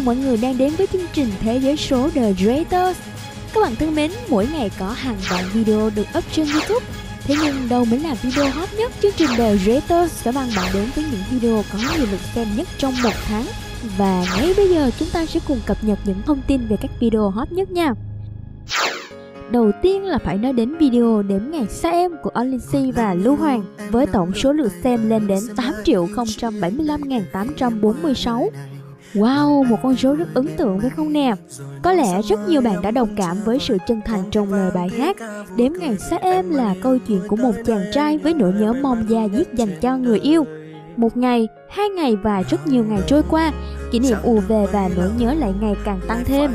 Chào, mọi người đang đến với chương trình Thế giới số The Creators Các bạn thân mến, mỗi ngày có hàng vạn video được up trên YouTube. Thế nhưng đâu mới là video hot nhất? Chương trình The Creators sẽ mang bạn đến với những video có nhiều lượt xem nhất trong một tháng. Và ngay bây giờ chúng ta sẽ cùng cập nhật những thông tin về các video hot nhất nha. Đầu tiên là phải nói đến video đếm ngày xa em của Olincy và Lưu Hoàng với tổng số lượt xem lên đến 8 triệu 075.846. Wow, một con số rất ấn tượng phải không nè? Có lẽ rất nhiều bạn đã đồng cảm với sự chân thành trong lời bài hát. Đếm ngày xa em là câu chuyện của một chàng trai với nỗi nhớ mong da diết dành cho người yêu. Một ngày, hai ngày và rất nhiều ngày trôi qua, kỷ niệm ùa về và nỗi nhớ lại ngày càng tăng thêm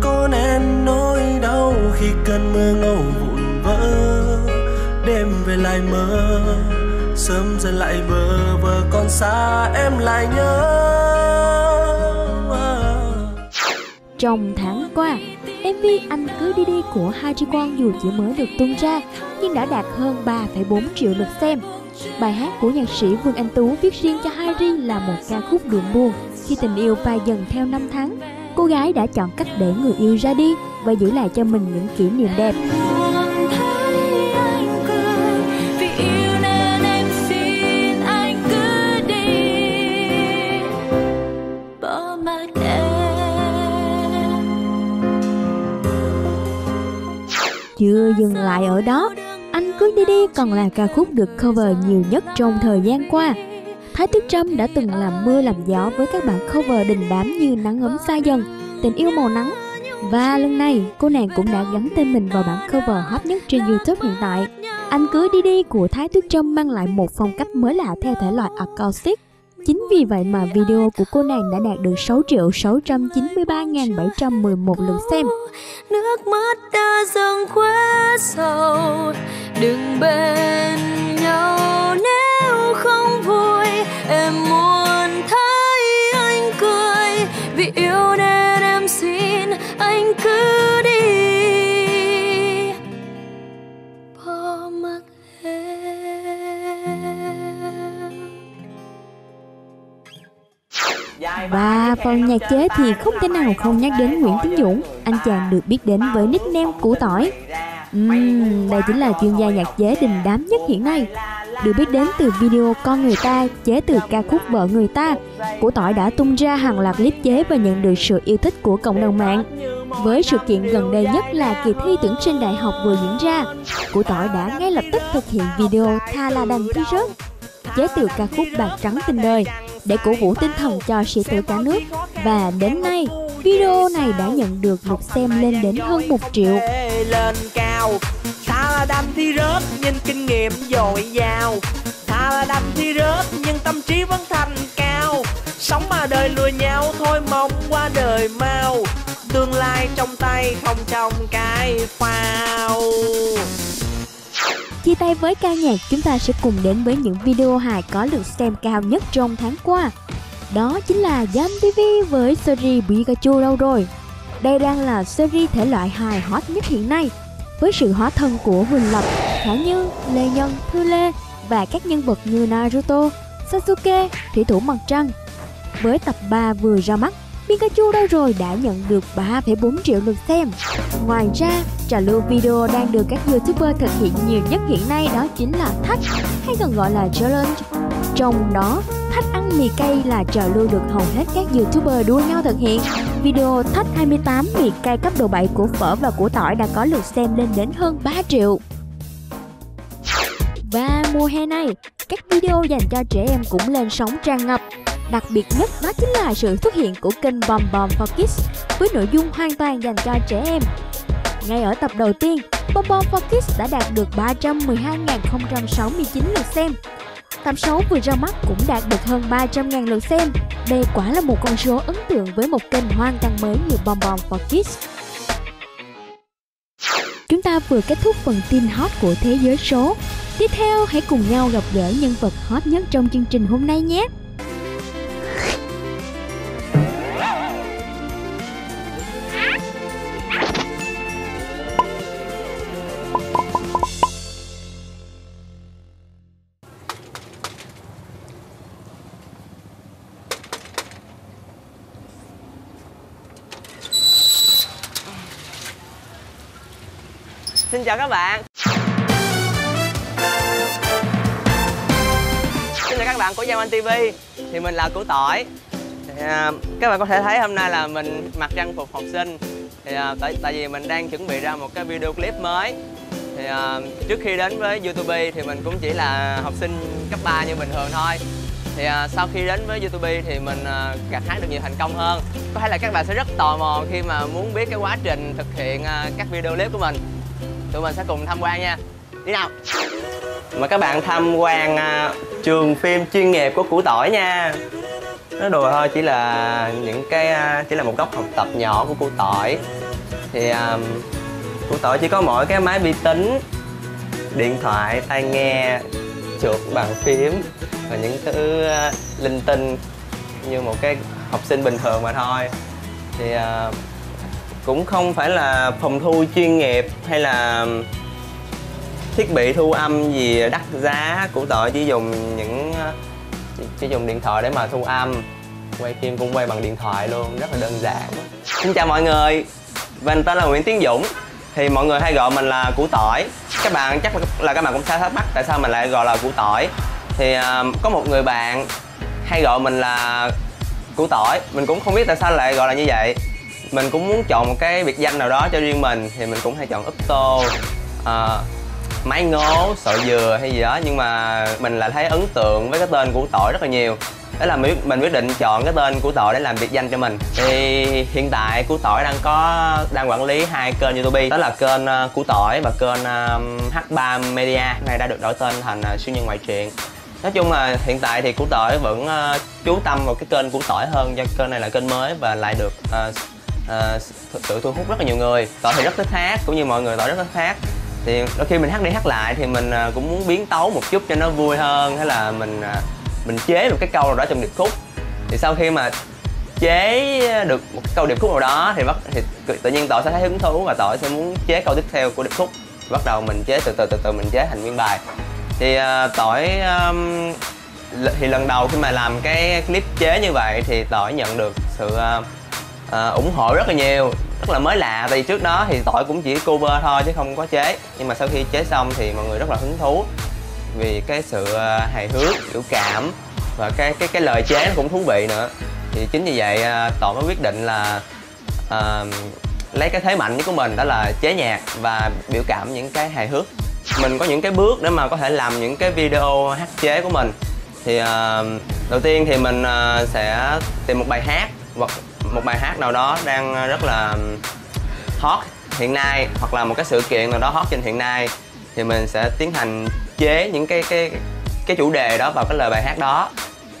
có nén nỗi đau khi cơn mưa ngâu vụn vỡ đêm về lại mơ sớm dần lại bờ vờ còn xa em lại nhớ trong tháng qua MV Anh cứ đi đi của Hai Tri Quang dù chỉ mới được tung ra nhưng đã đạt hơn 3,4 triệu lượt xem. Bài hát của nhạc sĩ Vương Anh Tú viết riêng cho Hai Ri là một ca khúc đượm buồn khi tình yêu phai dần theo năm tháng cô gái đã chọn cách để người yêu ra đi và giữ lại cho mình những kỷ niệm đẹp. Chưa dừng lại ở đó, Anh cưới đi đi còn là ca khúc được cover nhiều nhất trong thời gian qua. Thái Tuyết Trâm đã từng làm mưa làm gió với các bản cover đình đám như Nắng ấm xa dần, Tình yêu màu nắng. Và lần này, cô nàng cũng đã gắn tên mình vào bản cover hot nhất trên YouTube hiện tại. Anh cưới đi đi của Thái Tuyết Trâm mang lại một phong cách mới lạ theo thể loại acoustic. Chính vì vậy mà video của cô nàng đã đạt được 6 triệu 693.711 lượt xem. Nước mắt ta dâng khuất sầu, đừng bên nhau nếu không vui em muốn Và phần nhạc chế thì không thể nào không nhắc đến Nguyễn Tiến Dũng Anh chàng được biết đến với nickname củ tỏi uhm, Đây chính là chuyên gia nhạc chế đình đám nhất hiện nay được biết đến từ video Con Người Ta chế từ ca khúc Vợ Người Ta. Củ tỏi đã tung ra hàng loạt clip chế và nhận được sự yêu thích của cộng đồng mạng. Với sự kiện gần đây nhất là kỳ thi tuyển sinh đại học vừa diễn ra, Củ tỏi đã ngay lập tức thực hiện video Tha là đành thi rớt chế từ ca khúc Bạc Trắng Tình Đời để cổ vũ tinh thần cho sĩ tử cả nước. Và đến nay, video này đã nhận được lượt xem lên đến hơn 1 triệu. Lên cao ta đâm thi rớt nhưng kinh nghiệm dồi dào ta đâm thi rớt nhưng tâm trí vẫn thành cao Sống mà đời lừa nhau thôi mong qua đời mau Tương lai trong tay không trong cái phao Chia tay với ca nhạc, chúng ta sẽ cùng đến với những video hài có lượt xem cao nhất trong tháng qua. Đó chính là Jam TV với series Pikachu đâu rồi. Đây đang là series thể loại hài hot nhất hiện nay với sự hóa thân của Huỳnh Lập, Khả Như, Lê Nhân, Thư Lê và các nhân vật như Naruto, Sasuke, Thủy thủ mặt trăng. Với tập 3 vừa ra mắt, Pikachu đâu rồi đã nhận được 3,4 triệu lượt xem. Ngoài ra, trào lưu video đang được các YouTuber thực hiện nhiều nhất hiện nay đó chính là thách hay còn gọi là challenge. Trong đó, thách ăn mì cay là trào lưu được hầu hết các YouTuber đua nhau thực hiện. Video thách 28 mì cay cấp độ 7 của phở và của tỏi đã có lượt xem lên đến hơn 3 triệu. Và mùa hè này, các video dành cho trẻ em cũng lên sóng tràn ngập. Đặc biệt nhất đó chính là sự xuất hiện của kênh Bom Bom for Kids với nội dung hoàn toàn dành cho trẻ em. Ngay ở tập đầu tiên, Bom Bom for Kids đã đạt được 312.069 lượt xem. Tập 6 vừa ra mắt cũng đạt được hơn 300.000 lượt xem. Đây quả là một con số ấn tượng với một kênh hoàn toàn mới như Bom Bom for Kids. Chúng ta vừa kết thúc phần tin hot của thế giới số. Tiếp theo, hãy cùng nhau gặp gỡ nhân vật hot nhất trong chương trình hôm nay nhé. Xin chào các bạn. Xin chào các bạn của Giang Anh TV Thì mình là Củ Tỏi. Thì, à, Các bạn có thể thấy hôm nay là mình mặc trang phục học sinh. Thì à, tại, tại vì mình đang chuẩn bị ra một cái video clip mới. Thì à, trước khi đến với YouTube thì mình cũng chỉ là học sinh cấp 3 như bình thường thôi. Thì à, sau khi đến với YouTube thì mình à, gặt hái được nhiều thành công hơn. Có thể là các bạn sẽ rất tò mò khi mà muốn biết cái quá trình thực hiện à, các video clip của mình tụi mình sẽ cùng tham quan nha. Đi nào. Mời các bạn tham quan à, trường phim chuyên nghiệp của củ tỏi nha. Nó đùa thôi chỉ là những cái à, chỉ là một góc học tập nhỏ của củ tỏi. Thì um, củ tỏi chỉ có mỗi cái máy vi tính điện thoại tai nghe chuột bàn phím và những thứ uh, linh tinh như một cái học sinh bình thường mà thôi. Thì uh, cũng không phải là phòng thu chuyên nghiệp hay là thiết bị thu âm gì đắt giá của tội chỉ dùng những chỉ, chỉ dùng điện thoại để mà thu âm. Quay phim cũng quay bằng điện thoại luôn rất là đơn giản. Xin chào mọi người mình tên là Nguyễn Tiến Dũng. Thì mọi người hay gọi mình là củ tỏi. Các bạn chắc là các bạn cũng sẽ thắc mắc tại sao mình lại gọi là củ tỏi. Thì uh, có một người bạn hay gọi mình là củ tỏi. Mình cũng không biết tại sao lại gọi là như vậy mình cũng muốn chọn một cái biệt danh nào đó cho riêng mình thì mình cũng hay chọn úp tô à, máy ngố sợi dừa hay gì đó. Nhưng mà mình lại thấy ấn tượng với cái tên của tỏi rất là nhiều. Đó là mình, mình quyết định chọn cái tên của tỏi để làm biệt danh cho mình. Thì hiện tại của tỏi đang có đang quản lý hai kênh youtube. Đó là kênh ờ, của tỏi và kênh h3 media. Này đã được đổi tên thành ờ, siêu nhân ngoại truyện nói chung là hiện tại thì của tỏi vẫn ờ, chú tâm vào cái kênh của tỏi hơn do kênh này là kênh mới và lại được Ờ, uh, tự thu hút rất là nhiều người. Tỏi thì rất thích hát cũng như mọi người tỏi rất thích hát. Thì đôi khi mình hát đi hát lại thì mình uh, cũng muốn biến tấu một chút cho nó vui hơn hay là mình uh, mình chế một cái câu nào đó trong điệp khúc. Thì sau khi mà chế được một câu điệp khúc nào đó thì bắt thì tự nhiên tỏi sẽ thấy hứng thú và tỏi sẽ muốn chế câu tiếp theo của điệp khúc. Bắt đầu mình chế từ từ từ từ mình chế thành nguyên bài. Thì uh, tỏi um, thì lần đầu khi mà làm cái clip chế như vậy thì tỏi nhận được sự uh, Ờ, ủng hộ rất là nhiều. Rất là mới lạ tại vì trước đó thì tỏi cũng chỉ cover thôi chứ không có chế. Nhưng mà sau khi chế xong thì mọi người rất là hứng thú vì cái sự ờ, hài hước biểu cảm và cái cái cái lời chế nó cũng thú vị nữa. Thì chính vì vậy ờ, tỏi mới quyết định là uh, lấy cái thế mạnh nhất của mình đó là chế nhạc và biểu cảm những cái hài hước. Mình có những cái bước để mà có thể làm những cái video hát chế của mình. Thì uh, đầu tiên thì mình uh, sẽ tìm một bài hát hoặc một bài hát nào đó đang rất là hot hiện nay hoặc là một cái sự kiện nào đó hot trên hiện nay thì mình sẽ tiến hành chế những cái cái cái chủ đề đó vào cái lời bài hát đó.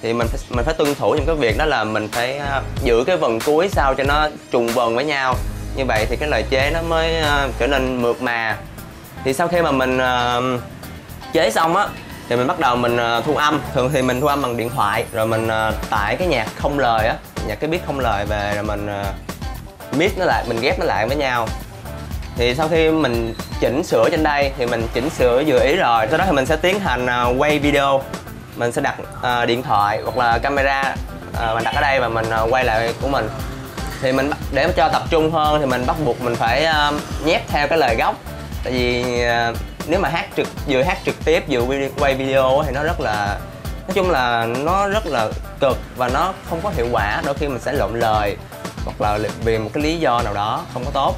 Thì mình phải, mình phải tuân thủ những cái việc đó là mình phải uh, giữ cái vần cuối sao cho nó trùng vần với nhau. Như vậy thì cái lời chế nó mới uh, trở nên mượt mà. Thì sau khi mà mình uh, chế xong á thì mình bắt đầu mình ờ, thu âm. Thường thì mình thu âm bằng điện thoại rồi mình ờ, tải cái nhạc không lời á nhạc cái beat không lời về rồi mình ờ, mix nó lại mình ghép nó lại với nhau. Thì sau khi mình chỉnh sửa trên đây thì mình chỉnh sửa vừa ý rồi. Sau đó thì mình sẽ tiến hành quay video. Mình sẽ đặt uh, điện thoại hoặc là camera uh, mình đặt ở đây và mình uh, quay lại của mình. Thì mình để cho tập trung hơn thì mình bắt buộc mình phải uh, nhét theo cái lời gốc. Tại vì uh, nếu mà hát trực vừa hát trực tiếp vừa quay video thì nó rất là nói chung là nó rất là cực và nó không có hiệu quả. Đôi khi mình sẽ lộn lời hoặc là vì một cái lý do nào đó không có tốt.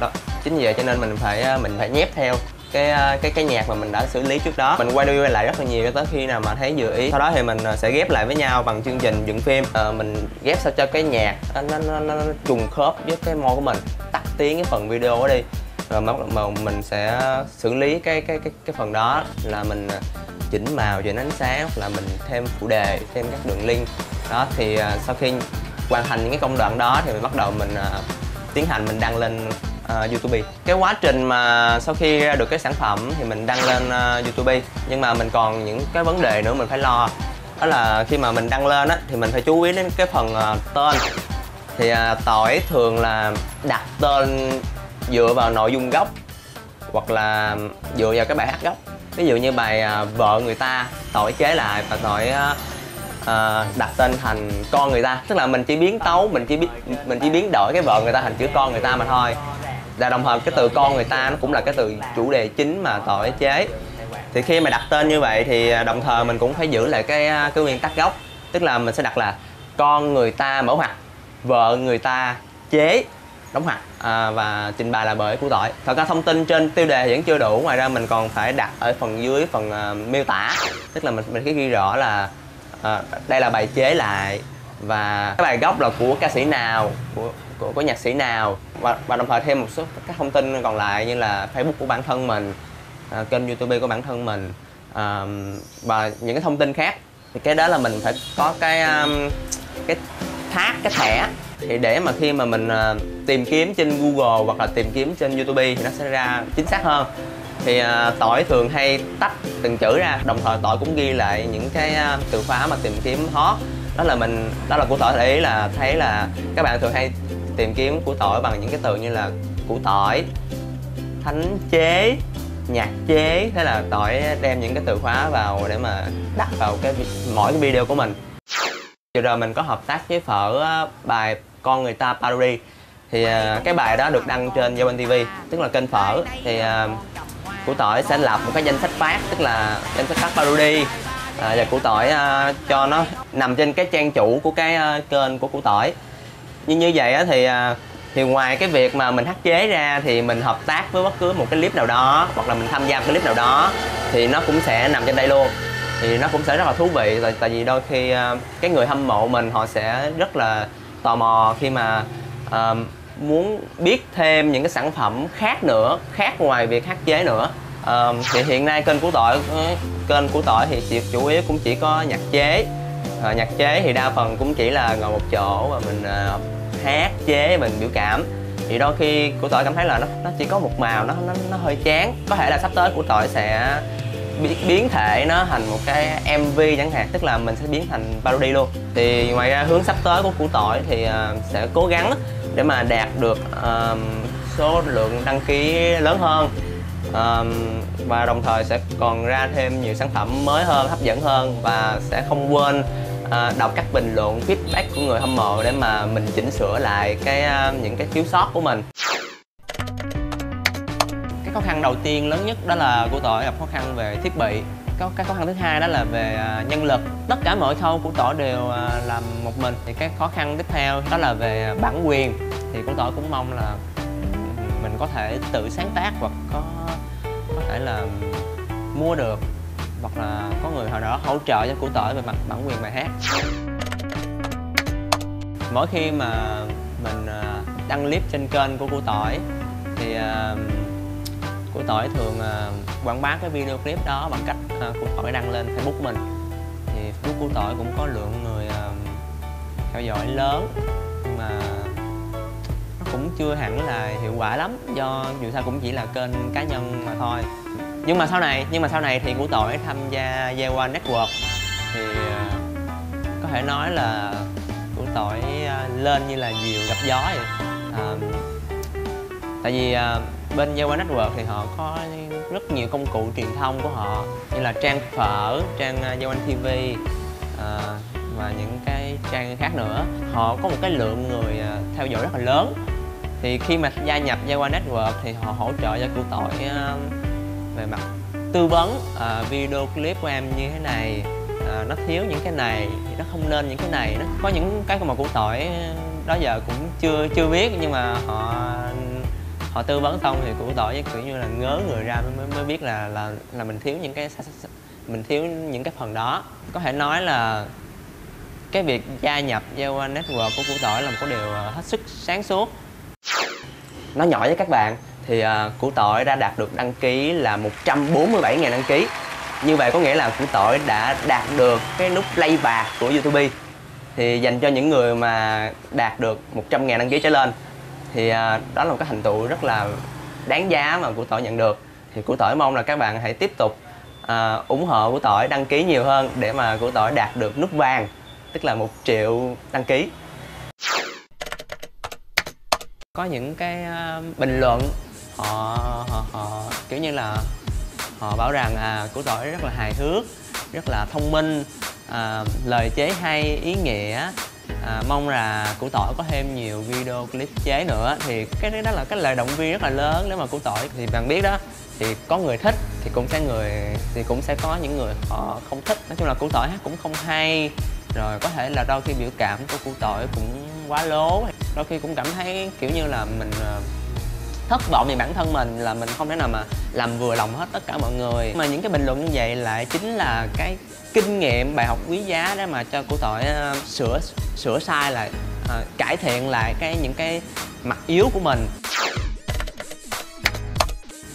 Đó chính vì vậy cho nên mình phải à, mình phải nhép theo cái à, cái cái nhạc mà mình đã xử lý trước đó. Mình quay đi quay lại rất là nhiều cho tới khi nào mà thấy vừa ý. Sau đó thì mình à, sẽ ghép lại với nhau bằng chương trình dựng phim. À, mình ghép sao cho cái nhạc nó nó, nó, nó trùng khớp với cái mô của mình. Tắt tiếng cái phần video đó đi rồi mà, mà mình sẽ xử lý cái cái cái cái phần đó là mình ờ, chỉnh màu chỉnh ánh sáng hoặc là mình thêm phụ đề thêm các đường link. Đó thì uh, sau khi hoàn thành những cái công đoạn đó thì mình bắt đầu mình uh, tiến hành mình đăng lên uh, YouTube. Cái quá trình mà sau khi ra được cái sản phẩm thì mình đăng lên uh, YouTube. Nhưng mà mình còn những cái vấn đề nữa mình phải lo. Đó là khi mà mình đăng lên á thì mình phải chú ý đến cái phần uh, tên. Thì uh, tỏi thường là đặt tên dựa vào nội dung gốc hoặc là dựa vào cái bài hát gốc. Ví dụ như bài uh, vợ người ta tội chế lại và tội uh, uh, đặt tên thành con người ta. Tức là mình chỉ biến tấu mình chỉ biến mình chỉ biến đổi cái vợ người ta thành chữ con người ta mà thôi. Và đồng thời cái từ con người ta nó cũng là cái từ chủ đề chính mà tội chế. Thì khi mà đặt tên như vậy thì đồng thời mình cũng phải giữ lại cái cái nguyên tắc gốc. Tức là mình sẽ đặt là con người ta mở hoặc vợ người ta chế đóng hoặc à, và trình bày là bởi củ tỏi thật ra thông tin trên tiêu đề vẫn chưa đủ ngoài ra mình còn phải đặt ở phần dưới phần uh, miêu tả. Tức là mình mình phải ghi rõ là uh, đây là bài chế lại và cái bài gốc là của ca sĩ nào của của, của nhạc sĩ nào. Và, và đồng thời thêm một số các thông tin còn lại như là facebook của bản thân mình uh, kênh youtube của bản thân mình. Uh, và những cái thông tin khác. Thì cái đó là mình phải có cái um, cái thác cái thẻ thì để mà khi mà mình uh, tìm kiếm trên Google hoặc là tìm kiếm trên YouTube thì nó sẽ ra chính xác hơn. Thì uh, tỏi thường hay tách từng chữ ra đồng thời tỏi cũng ghi lại những cái uh, từ khóa mà tìm kiếm hot. Đó là mình đó là của tỏi để ý là thấy là các bạn thường hay tìm kiếm của tỏi bằng những cái từ như là củ tỏi thánh chế nhạc chế thế là tỏi đem những cái từ khóa vào để mà đặt vào cái mỗi cái video của mình. Vừa rồi mình có hợp tác với phở bài con người ta parody thì uh, cái bài đó được đăng trên Giao TV tức là kênh phở. Thì à, uh, củ tỏi sẽ lập một cái danh sách phát tức là danh sách phát parody à, và củ tỏi uh, cho nó nằm trên cái trang chủ của cái uh, kênh của củ tỏi. Như như vậy á, thì thì ngoài cái việc mà mình hát chế ra thì mình hợp tác với bất cứ một cái clip nào đó hoặc là mình tham gia một cái clip nào đó thì nó cũng sẽ nằm trên đây luôn. Thì nó cũng sẽ rất là thú vị tại, tại vì đôi khi uh, cái người hâm mộ mình họ sẽ rất là tò mò khi mà uh, muốn biết thêm những cái sản phẩm khác nữa khác ngoài việc hát chế nữa. Uh, thì hiện nay kênh của tỏi ừ, kênh của tỏi thì chỉ, chủ yếu cũng chỉ có nhạc chế. Uh, nhạc chế thì đa phần cũng chỉ là ngồi một chỗ và mình uh, hát chế mình biểu cảm. Thì đôi khi của tỏi cảm thấy là nó nó chỉ có một màu nó nó nó hơi chán. Có thể là sắp tới của tỏi sẽ biến thể nó thành một cái mv chẳng hạn tức là mình sẽ biến thành parody luôn. Thì ngoài ra hướng sắp tới của củ tỏi thì uh, sẽ cố gắng để mà đạt được uh, số lượng đăng ký lớn hơn. Um, và đồng thời sẽ còn ra thêm nhiều sản phẩm mới hơn hấp dẫn hơn và sẽ không quên uh, đọc các bình luận feedback của người hâm mộ để mà mình chỉnh sửa lại cái uh, những cái thiếu sót của mình cái khó khăn đầu tiên lớn nhất đó là của tỏi gặp khó khăn về thiết bị. Có cái khó khăn thứ hai đó là về à, nhân lực. Tất cả mọi khâu của tổ đều à, làm một mình. Thì cái khó khăn tiếp theo đó là về bản quyền. Thì của tỏi cũng mong là ừ, mình có thể tự sáng tác hoặc có có thể là mua được hoặc là có người họ đó hỗ trợ cho của tỏi về mặt bản quyền bài hát. Mỗi khi mà mình à, đăng clip trên kênh của của tỏi thì của tỏi thường à, quảng bá cái video clip đó bằng cách à, của tỏi đăng lên facebook mình. Thì facebook của tỏi cũng có lượng người à, theo dõi lớn nhưng mà nó cũng chưa hẳn là hiệu quả lắm do dù sao cũng chỉ là kênh cá nhân mà thôi. Nhưng mà sau này nhưng mà sau này thì của tỏi tham gia Zewa Network thì có thể nói là của tỏi lên như là diều gặp gió vậy. À, tại vì bên bên Zewa Network thì họ có rất nhiều công cụ truyền thông của họ như là trang phở trang à, gia Zewa TV à, và những cái trang khác nữa. Họ có một cái lượng người à, theo dõi rất là lớn. Thì khi mà gia nhập Zewa Network thì họ hỗ trợ cho củ tội về mặt tư vấn uh, video clip của em như thế này uh, nó thiếu những cái này nó không nên những cái này. Nó có những cái mà củ tỏi đó giờ cũng chưa chưa biết nhưng mà họ họ tư vấn xong thì củ tỏi kiểu như là ngớ người ra mới mới biết là là là mình thiếu những cái mình thiếu những cái phần đó. Có thể nói là cái việc gia nhập giao network của củ tỏi là một cái điều ờ, hết sức sáng suốt. Nói nhỏ với các bạn thì uh, củ tỏi đã đạt được đăng ký là 147.000 đăng ký. Như vậy có nghĩa là củ tỏi đã đạt được cái nút play bạc của YouTube. Thì dành cho những người mà đạt được 100.000 đăng ký trở lên thì à, đó là một cái thành tựu rất là đáng giá mà của tỏi nhận được. Thì của tỏi mong là các bạn hãy tiếp tục à, ủng hộ của tỏi đăng ký nhiều hơn để mà của tỏi đạt được nút vàng tức là một triệu đăng ký. Có những cái à, bình luận họ, họ họ kiểu như là họ bảo rằng à của tỏi rất là hài hước rất là thông minh à, lời chế hay ý nghĩa à, mong là củ tỏi có thêm nhiều video clip chế nữa. Thì cái đó là cái lời động viên rất là lớn nếu mà củ tỏi. Thì bạn biết đó thì có người thích thì cũng sẽ người thì cũng sẽ có những người họ không thích. Nói chung là củ tỏi hát cũng không hay. Rồi có thể là đôi khi biểu cảm của củ tỏi cũng quá lố. Đôi khi cũng cảm thấy kiểu như là mình ờ, thất vọng về bản thân mình là mình không thể nào mà làm vừa lòng hết tất cả mọi người. Mà những cái bình luận như vậy lại chính là cái kinh nghiệm bài học quý giá để mà cho củ tỏi uh, sửa sửa sai lại uh, cải thiện lại cái những cái mặt yếu của mình.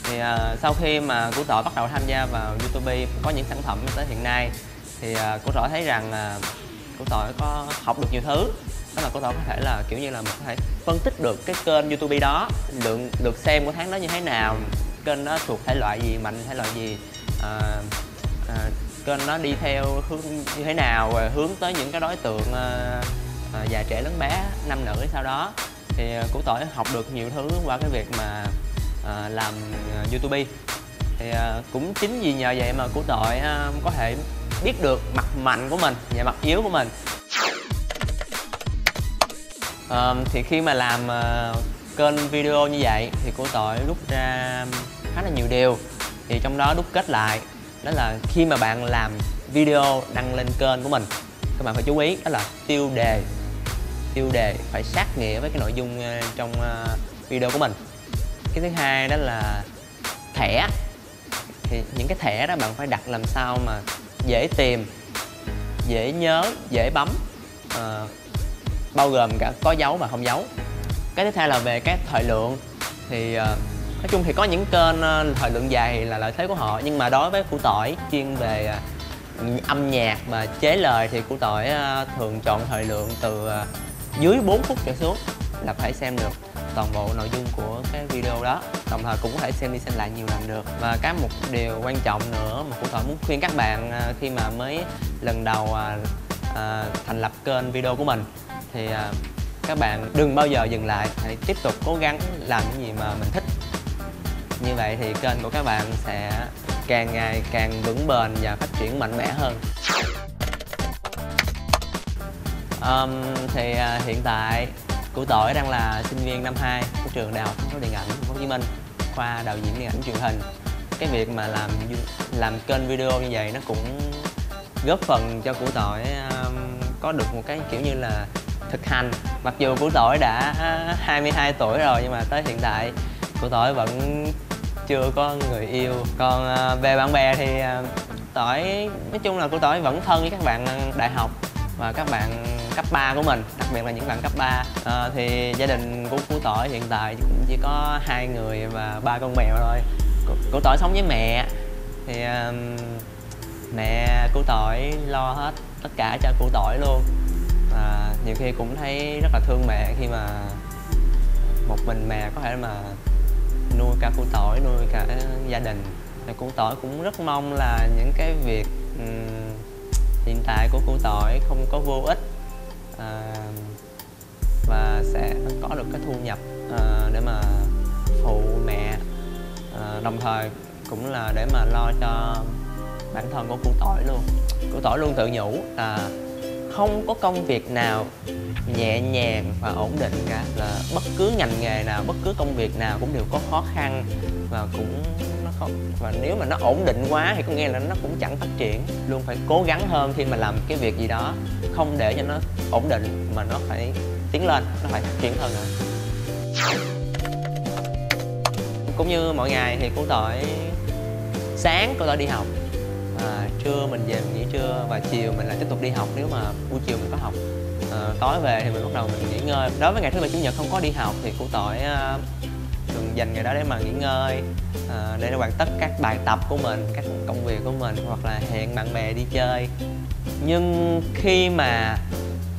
Thì uh, sau khi mà củ tỏi bắt đầu tham gia vào youtube có những sản phẩm tới hiện nay thì uh, củ tỏi thấy rằng uh, củ tỏi có học được nhiều thứ đó là cô tỏ có thể là kiểu như là mình có thể phân tích được cái kênh youtube đó lượng được xem của tháng đó như thế nào kênh đó thuộc thể loại gì mạnh thể loại gì à, à, kênh nó đi theo hướng như thế nào và hướng tới những cái đối tượng à, à, già trẻ lớn bé nam nữ sau đó. Thì củ tỏi học được nhiều thứ qua cái việc mà à, làm youtube. Thì à, cũng chính vì nhờ vậy mà của tỏi à, có thể biết được mặt mạnh của mình và mặt yếu của mình um, thì khi mà làm uh, kênh video như vậy thì cô tội rút ra khá là nhiều điều. Thì trong đó đúc kết lại đó là khi mà bạn làm video đăng lên kênh của mình các bạn phải chú ý đó là tiêu đề. Tiêu đề phải sát nghĩa với cái nội dung uh, trong uh, video của mình. Cái thứ hai đó là thẻ. Thì những cái thẻ đó bạn phải đặt làm sao mà dễ tìm dễ nhớ dễ bấm uh, bao gồm cả có dấu và không dấu cái tiếp theo là về cái thời lượng. Thì ờ, nói chung thì có những kênh ờ, thời lượng dài là lợi thế của họ. Nhưng mà đối với củ tỏi, chuyên về ờ, âm nhạc mà chế lời thì củ tỏi thường chọn thời lượng từ dưới 4 phút trở xuống là phải xem được toàn bộ nội dung của cái video đó. Đồng thời cũng có thể xem đi xem lại nhiều lần được. Và cái một điều quan trọng nữa mà củ tỏi muốn khuyên các bạn khi mà mới lần đầu thành lập kênh video của mình thì à, các bạn đừng bao giờ dừng lại hãy tiếp tục cố gắng làm những gì mà mình thích. Như vậy thì kênh của các bạn sẽ càng ngày càng vững bền và phát triển mạnh mẽ hơn. Um, thì à, hiện tại cụ tỏi đang là sinh viên năm 2 của trường đại học thành điện ảnh thành phố Hồ Chí Minh khoa đạo diễn điện ảnh truyền hình. Cái việc mà làm làm kênh video như vậy nó cũng góp phần cho củ tỏi um, có được một cái kiểu như là thực hành. Mặc dù của tỏi đã 22 tuổi rồi nhưng mà tới hiện tại của tỏi vẫn chưa có người yêu. Còn à, về bạn bè thì à, tỏi nói chung là của tỏi vẫn thân với các bạn đại học và các bạn cấp 3 của mình đặc biệt là những bạn cấp 3 à, ờ, thì gia đình của của tỏi hiện tại cũng chỉ có hai người và ba con mèo thôi. Của tỏi sống với mẹ. Thì um, mẹ của tỏi lo hết tất cả cho của tỏi luôn à, nhiều khi cũng thấy rất là thương mẹ khi mà một mình mẹ có thể mà nuôi cả củ tỏi nuôi cả gia đình. Thì củ tỏi cũng rất mong là những cái việc um, hiện tại của củ tỏi không có vô ích à, và sẽ có được cái thu nhập à, để mà phụ mẹ à, đồng thời cũng là để mà lo cho bản thân của củ tỏi luôn. Củ tỏi luôn tự nhủ là không có công việc nào nhẹ nhàng và ổn định cả. Là bất cứ ngành nghề nào, bất cứ công việc nào cũng đều có khó khăn và cũng nó không, và nếu mà nó ổn định quá thì có nghĩa là nó cũng chẳng phát triển. Luôn phải cố gắng hơn khi mà làm cái việc gì đó, không để cho nó ổn định mà nó phải tiến lên, nó phải phát triển hơn nữa. Cũng như mọi ngày thì cô tội sáng cô tội đi học à, trưa mình về mình nghỉ trưa và chiều mình lại tiếp tục đi học nếu mà buổi chiều mình có học. À, tối về thì mình bắt đầu mình nghỉ ngơi. Đối với ngày thứ bảy chủ nhật không có đi học thì cụ tỏi à, thường dành ngày đó để mà nghỉ ngơi à, để hoàn tất các bài tập của mình các công việc của mình hoặc là hẹn bạn bè đi chơi. Nhưng khi mà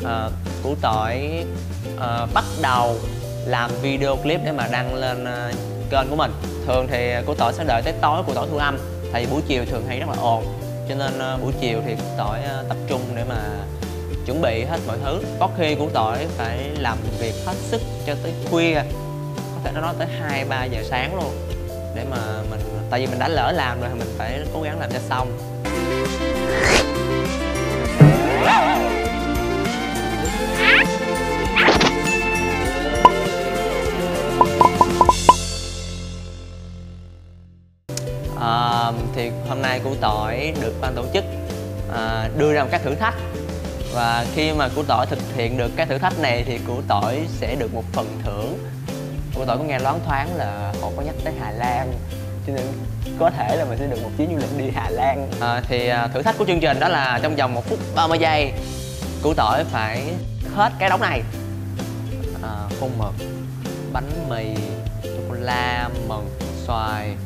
ờ, uh, củ tỏi uh, bắt đầu làm video clip để mà đăng lên uh, kênh của mình thường thì củ tỏi sẽ đợi tới tối củ tỏi thu âm tại vì buổi chiều thường hay rất là ồn, cho nên ờ, buổi chiều thì tỏi ờ, tập trung để mà chuẩn bị hết mọi thứ. Có khi củ tỏi phải làm việc hết sức cho tới khuya, có thể nó nói tới hai, ba giờ sáng luôn, để mà mình, tại vì mình đã lỡ làm rồi thì mình phải cố gắng làm cho xong. Hôm nay của tỏi được ban tổ chức à, đưa ra một các thử thách. Và khi mà của tỏi thực hiện được các thử thách này thì của tỏi sẽ được một phần thưởng. Của tỏi có nghe loáng thoáng là họ có nhắc tới Hà Lan cho nên có thể là mình sẽ được một chuyến du lịch đi Hà Lan. À, thì à, thử thách của chương trình đó là trong vòng 1 phút 30 giây củ tỏi phải hết cái đống này. À, phun mực bánh mì sô cô la mần xoài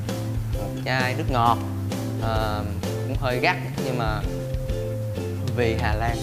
một chai nước ngọt à, cũng hơi gắt nhưng mà vì Hà Lan.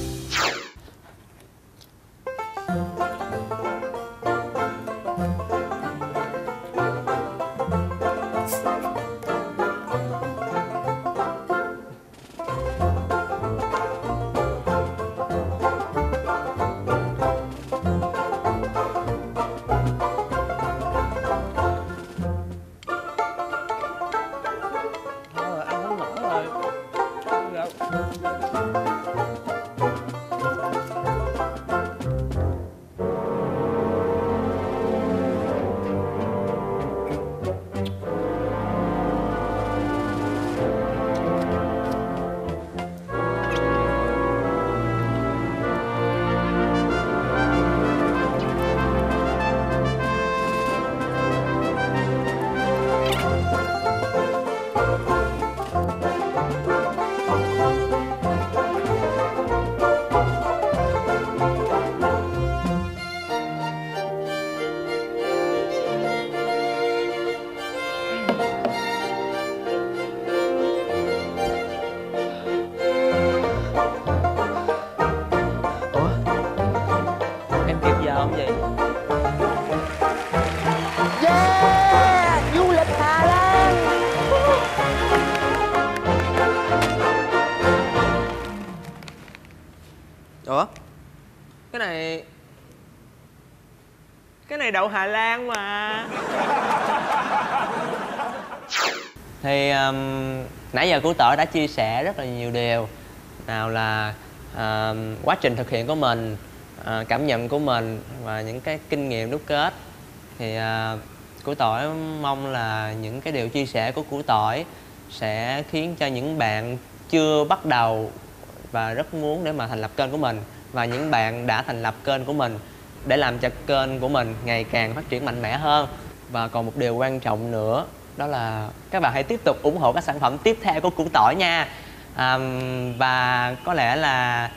Đậu Hà Lan mà. Thì um, nãy giờ của tở đã chia sẻ rất là nhiều điều. Nào là um, quá trình thực hiện của mình uh, cảm nhận của mình và những cái kinh nghiệm đúc kết. Thì uh, củ tỏi mong là những cái điều chia sẻ của của tỏi sẽ khiến cho những bạn chưa bắt đầu và rất muốn để mà thành lập kênh của mình và những bạn đã thành lập kênh của mình để làm cho kênh của mình ngày càng phát triển mạnh mẽ hơn. Và còn một điều quan trọng nữa đó là các bạn hãy tiếp tục ủng hộ các sản phẩm tiếp theo của củ tỏi nha. À, và có lẽ là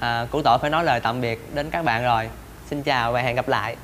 à, củ tỏi phải nói lời tạm biệt đến các bạn rồi. Xin chào và hẹn gặp lại.